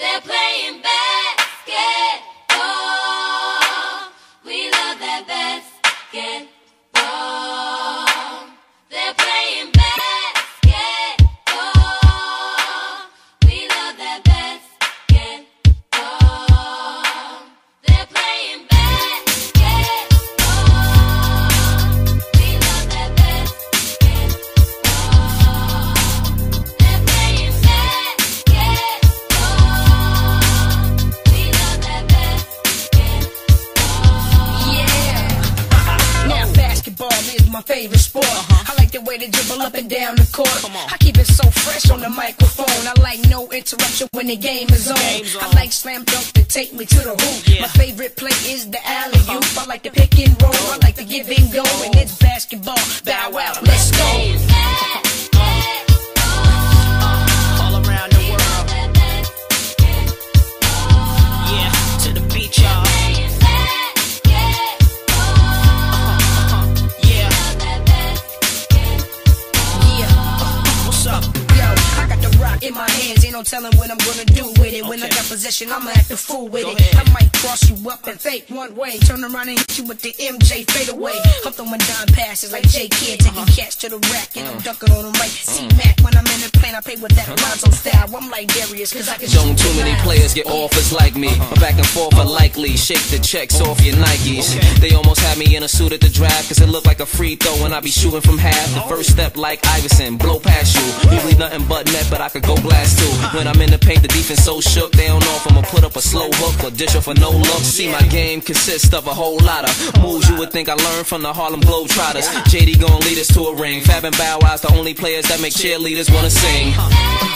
They're playing basketball. Is my favorite sport. I like the way they dribble up and down the court. I keep it so fresh on the microphone. I like no interruption when the game is on. Game's on. I like slam dunk to take me to the hoop. Yeah. My favorite play is the alley oop. Uh-huh. I like the pick and roll. I like the give and go. And it's basketball. Bow wow. In my hands, ain't no telling what I'm gonna do with possession, I'ma act a fool with Go it. ahead. I might cross you up and fake one way, turn around and hit you with the MJ fadeaway. I'm throwing down passes like J Kidd, taking uh-huh. cats to the rack and I'm mm. dunking on them like T-Mac. When I'm in the plane, I play with that mm-hmm. Lonzo style. I'm like Darius, cause I can Don't too many players get offers like me. My back and forth are likely. Shake the checks off your Nikes. They almost had me in a suit at the draft, cause it looked like a free throw when I be shooting from half. The first oh. step like Iverson, blow past you. Usually nothing but net, but I could go blast too. When I'm in the paint, the defense so shook, they don't know a slow hook or dish off a no look. See, my game consists of a whole lot of moves you would think I learned from the Harlem Globetrotters. JD gon' lead us to a ring. Fab and Bow Wow's the only players that make cheerleaders wanna sing.